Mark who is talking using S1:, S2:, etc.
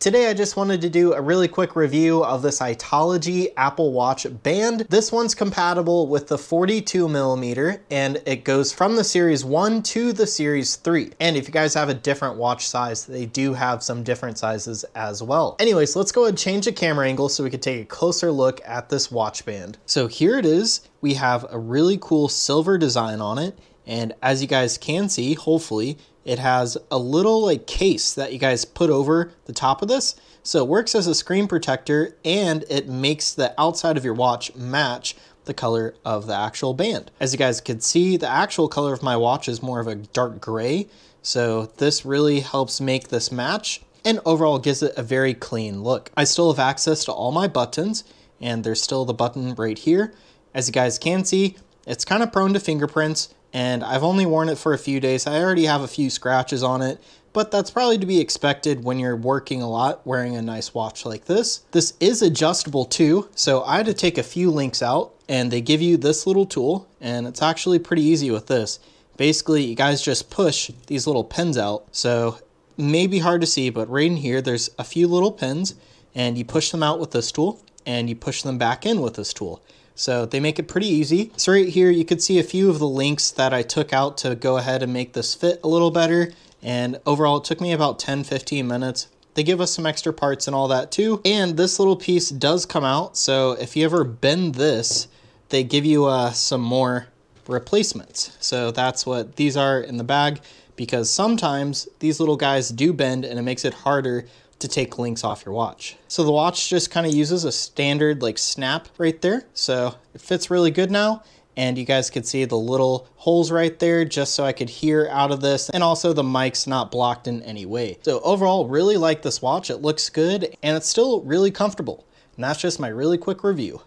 S1: Today I just wanted to do a really quick review of this iiteeology Apple Watch band. This one's compatible with the 42 millimeter and it goes from the Series 1 to the Series 3. And if you guys have a different watch size, they do have some different sizes as well. Anyways, let's go ahead and change the camera angle so we can take a closer look at this watch band. So here it is. We have a really cool silver design on it. And as you guys can see, hopefully, it has a little like case that you guys put over the top of this. So it works as a screen protector and it makes the outside of your watch match the color of the actual band. As you guys can see, the actual color of my watch is more of a dark gray. So this really helps make this match and overall gives it a very clean look. I still have access to all my buttons and there's still the button right here. As you guys can see, it's kind of prone to fingerprints and I've only worn it for a few days. I already have a few scratches on it, but that's probably to be expected when you're working a lot wearing a nice watch like this. This is adjustable too, so I had to take a few links out and they give you this little tool and it's actually pretty easy with this. Basically, you guys just push these little pins out. So maybe hard to see, but right in here, there's a few little pins and you push them out with this tool and you push them back in with this tool. So they make it pretty easy. So right here, you can see a few of the links that I took out to go ahead and make this fit a little better. And overall, it took me about 10, 15 minutes. They give us some extra parts and all that too. And this little piece does come out. So if you ever bend this, they give you uh, some more replacements. So that's what these are in the bag because sometimes these little guys do bend and it makes it harder to take links off your watch. So the watch just kind of uses a standard like snap right there. So it fits really good now. And you guys could see the little holes right there just so I could hear out of this. And also the mic's not blocked in any way. So overall, really like this watch. It looks good and it's still really comfortable. And that's just my really quick review.